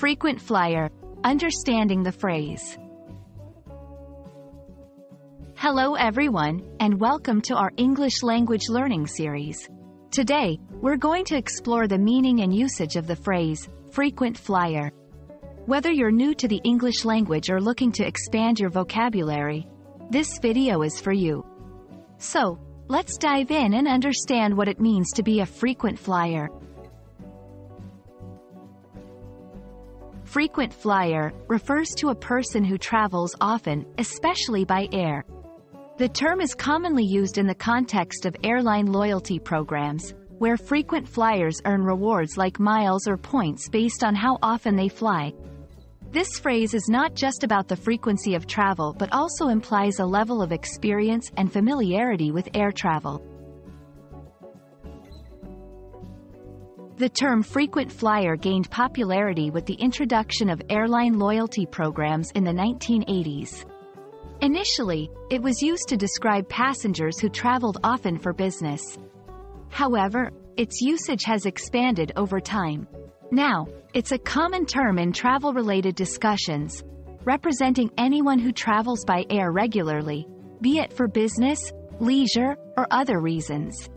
Frequent flyer. Understanding the phrase. Hello everyone, and welcome to our English language learning series. Today, we're going to explore the meaning and usage of the phrase, frequent flyer. Whether you're new to the English language or looking to expand your vocabulary, this video is for you. So, let's dive in and understand what it means to be a frequent flyer. Frequent flyer refers to a person who travels often, especially by air. The term is commonly used in the context of airline loyalty programs, where frequent flyers earn rewards like miles or points based on how often they fly. This phrase is not just about the frequency of travel but also implies a level of experience and familiarity with air travel. The term frequent flyer gained popularity with the introduction of airline loyalty programs in the 1980s. Initially, it was used to describe passengers who traveled often for business. However, its usage has expanded over time. Now, it's a common term in travel-related discussions, representing anyone who travels by air regularly, be it for business, leisure, or other reasons.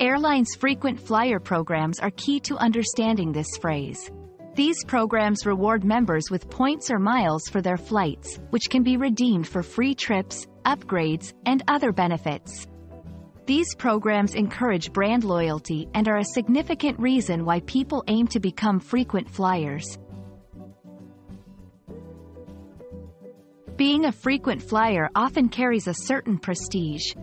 Airlines' frequent flyer programs are key to understanding this phrase. These programs reward members with points or miles for their flights, which can be redeemed for free trips, upgrades, and other benefits. These programs encourage brand loyalty and are a significant reason why people aim to become frequent flyers. Being a frequent flyer often carries a certain prestige.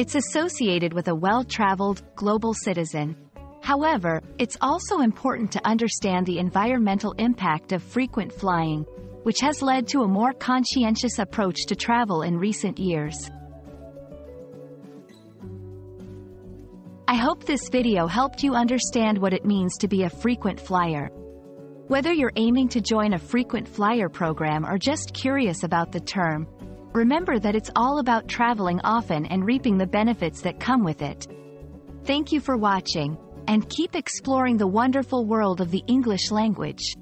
It's associated with a well-traveled, global citizen, However, it's also important to understand the environmental impact of frequent flying, which has led to a more conscientious approach to travel in recent years. I hope this video helped you understand what it means to be a frequent flyer. Whether you're aiming to join a frequent flyer program or just curious about the term, remember that it's all about traveling often and reaping the benefits that come with it. Thank you for watching and keep exploring the wonderful world of the English language.